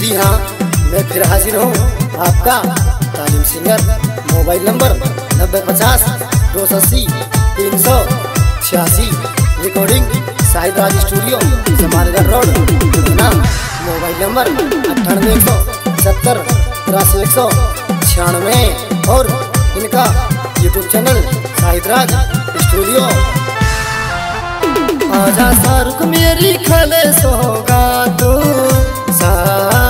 जी हाँ मैं फिर हाजिर हूँ आपका तालीम सिंगर, मोबाइल नंबर नब्बे पचास, दो सौ अस्सी, तीन सौ छियासी recording Shahid Raj studio Jamangarh road, Ludhiana, mobile number अट्ठानवे एक सौ सत्तर, तिरासी एक सौ छियानवे, और इनका YouTube channel Shahid Raj studio आजा शाहरुख मेरी खले सोगा तो सासी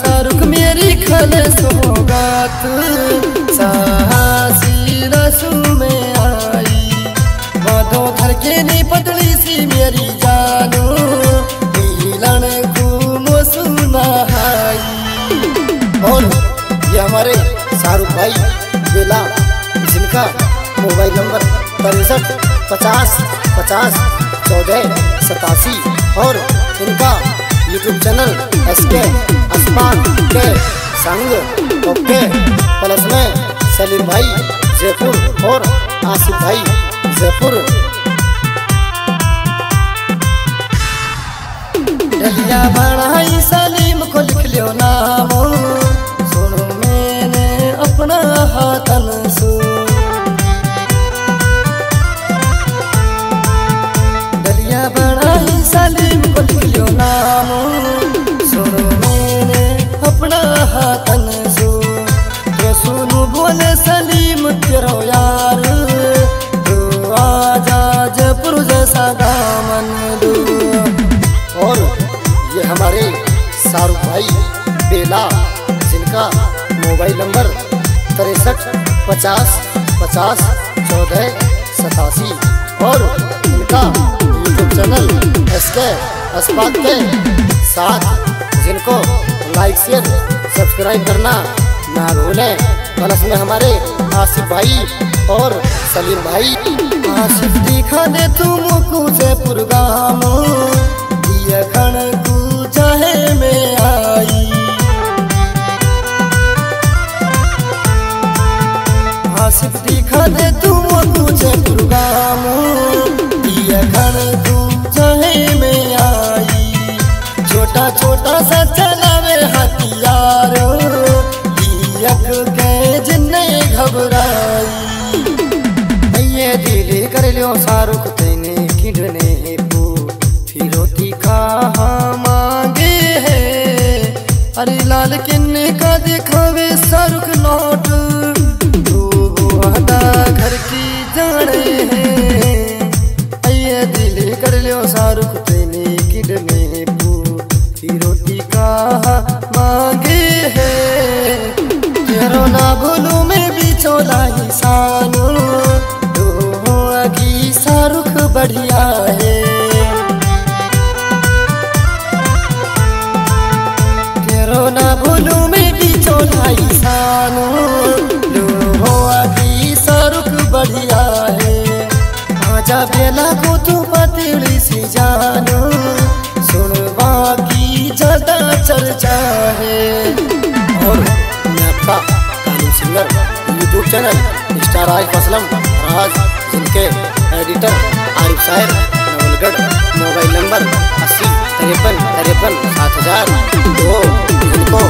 शाहरुख मेरी खले सोगा तो सासी रसू में आई। बादों धर के नी पतली सी मेरी जानू। नीलन घूमो सुनाई। और ये हमारे शाहरुख भाई बेला। जिनका मोबाइल नंबर तिरसठ, पचास पचास, चौदह, सतासी और इनका यूट्यूब चैनल एस के अस्मान के संग ओके प्लस में सलीम भाई जयपुर और आसिफ भाई जयपुर शाहरुख भाई, बेला, जिनका मोबाइल नंबर तिरसठ, पचास पचास, चौदह, सतासी और इनका यूट्यूब चैनल एस के अस्पात के साथ, जिनको लाइक शेयर सब्सक्राइब करना ना भूलें। प्लस में हमारे आसिफ भाई और सलीम भाई। आसिफ दिखा छोटा छोटा सा चलावे हथियार। के घबराई। ये दिल कर लियो शाहरुख, तेने किडने फिर फिरोती कहा मांगे है। अरे लाल किन्ने का दिखावे ज़्यादा चर्चा है और मैं आपका singer YouTube channel star Arif Aslam Raj जिनके editor Arif Sahir Nawalgarh mobile number अस्सी, तिरपन तिरपन, सात हज़ार। दो जिनको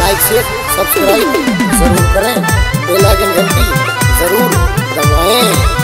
लाइक शेयर सब्सक्राइब ज़रूर करें। बेल आइकन घंटी ज़रूर दबाएँ।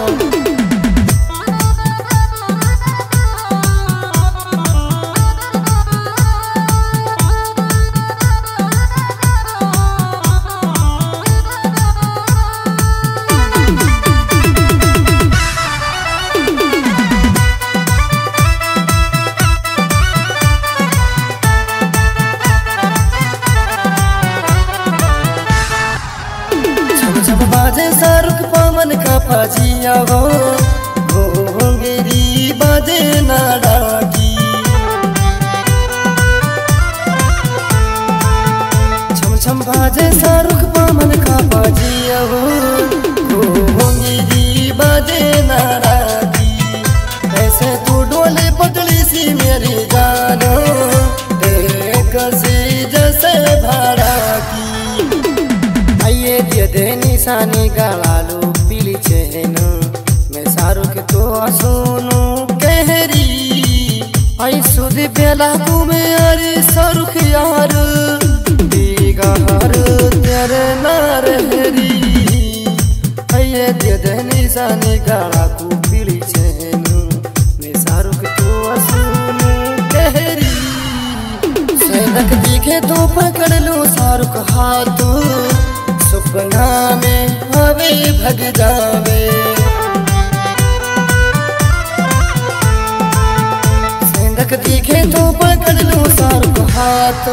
वो घोंगेरी बाजे छम शाहरुख पवन का वो घोंगेरी बाजे नाडाकी ऐसे तू डोले पतली सी मेरी जानो जैसे भाड़ा की। आइए दे निशानी गालालू सुध घूमे अरे शाहरुख यार। तेरे नारहरी दिए दे निशानी गाला को पीली चेन। मैं शाहरुख तो सुनू कहरी सैनक दिखे तो पकड़ लो शाहरुख हाथ। सपना में हवे भग जावे। सैनक दिखे तो पकड़ लो सार को हाथ।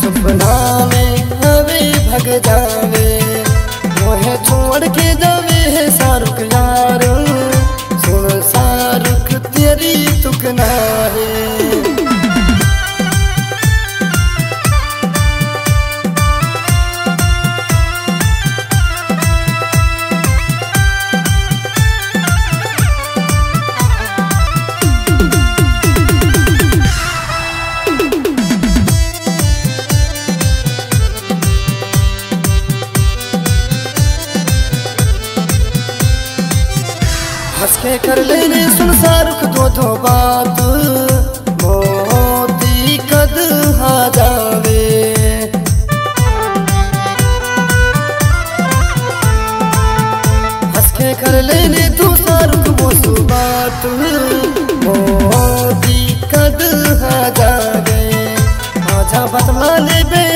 सपना में हवे भग जावे मोहे छोड़ के जावे है कर लेने सुन शाहरुख दो दो बात। मोती कद हा जावे कर तू बात। मोती कद हा जावे ले बैठ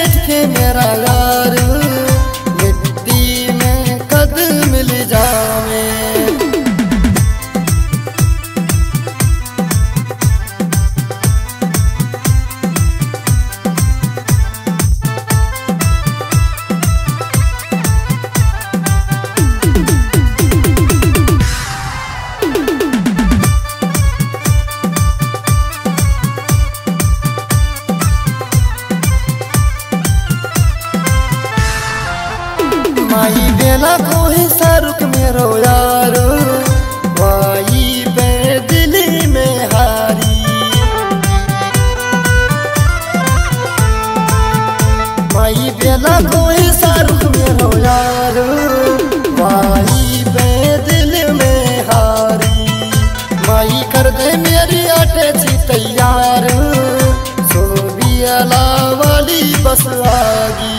masalagi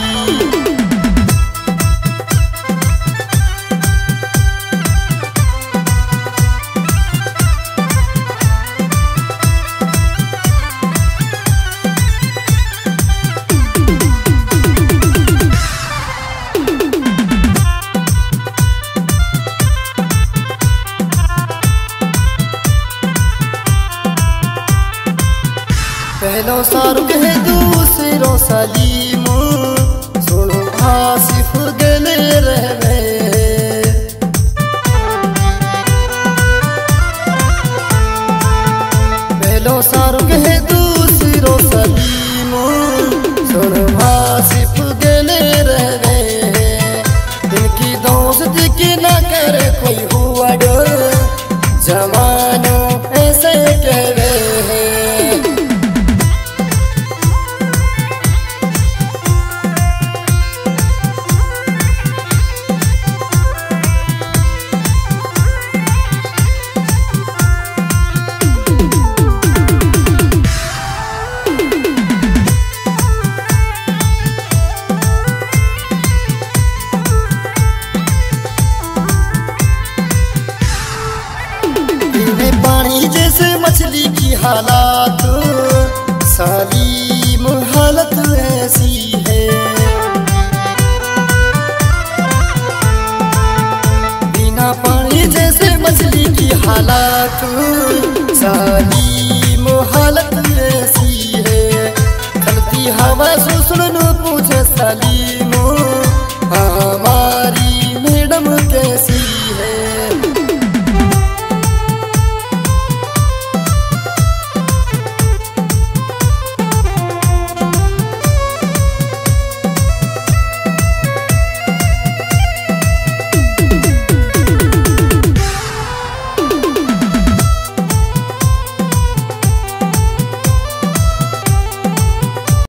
सलीम सुनो आसिफ गले रहवे। पहलो शाहरुख है दूसरो सलीम हालात, सलीम हालत ऐसी है। बिना पानी जैसे मछली की हालात, सलीम हालत ऐसी है। चलती हवा सुसुन पूछे सलीम